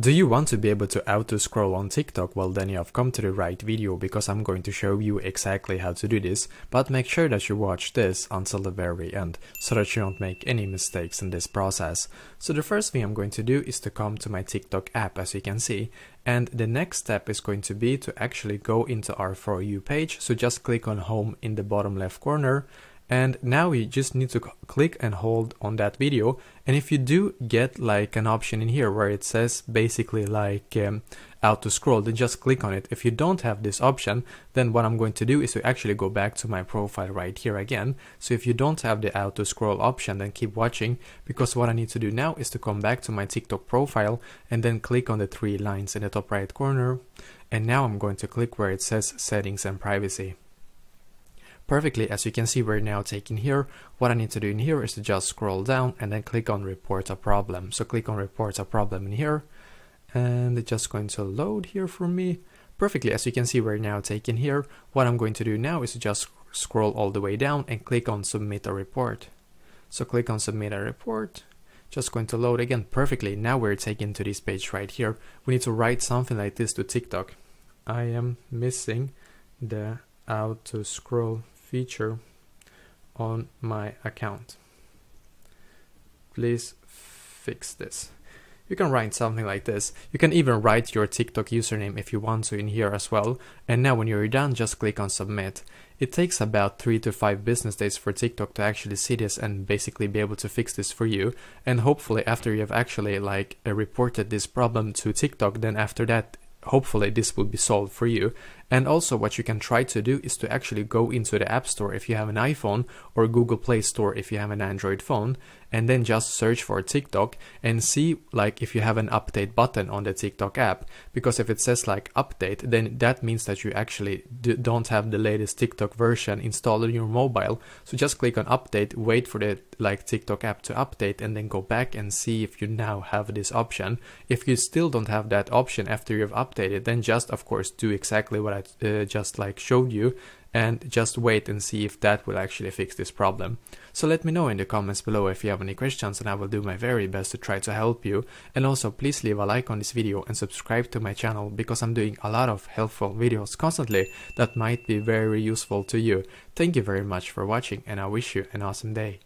Do you want to be able to auto scroll on TikTok? Well then you have come to the right video because I'm going to show you exactly how to do this, but make sure that you watch this until the very end so that you don't make any mistakes in this process. So the first thing I'm going to do is to come to my TikTok app as you can see and the next step is going to be to actually go into our For You page. So just click on home in the bottom left corner and now you just need to click and hold on that video. And if you do get like an option in here where it says basically like um, to scroll then just click on it. If you don't have this option then what I'm going to do is to actually go back to my profile right here again. So if you don't have the auto scroll option then keep watching because what I need to do now is to come back to my TikTok profile and then click on the three lines in the top right corner. And now I'm going to click where it says settings and privacy perfectly as you can see we're now taking here. What I need to do in here is to just scroll down and then click on report a problem. So click on report a problem in here. And it's just going to load here for me. Perfectly as you can see we're now taking here. What I'm going to do now is to just scroll all the way down and click on submit a report. So click on submit a report. Just going to load again. Perfectly now we're taken to this page right here. We need to write something like this to TikTok. I am missing the auto scroll feature on my account. Please fix this. You can write something like this. You can even write your TikTok username if you want to in here as well. And now when you're done, just click on submit. It takes about 3 to 5 business days for TikTok to actually see this and basically be able to fix this for you. And hopefully after you have actually like uh, reported this problem to TikTok, then after that hopefully this will be solved for you. And also what you can try to do is to actually go into the App Store if you have an iPhone or Google Play Store if you have an Android phone and then just search for TikTok and see like if you have an update button on the TikTok app. Because if it says like update then that means that you actually don't have the latest TikTok version installed on your mobile. So just click on update wait for the like TikTok app to update and then go back and see if you now have this option. If you still don't have that option after you've updated then just of course do exactly what I uh, just like showed you and just wait and see if that will actually fix this problem. So let me know in the comments below if you have any questions and I will do my very best to try to help you. And also please leave a like on this video and subscribe to my channel because I'm doing a lot of helpful videos constantly that might be very useful to you. Thank you very much for watching and I wish you an awesome day.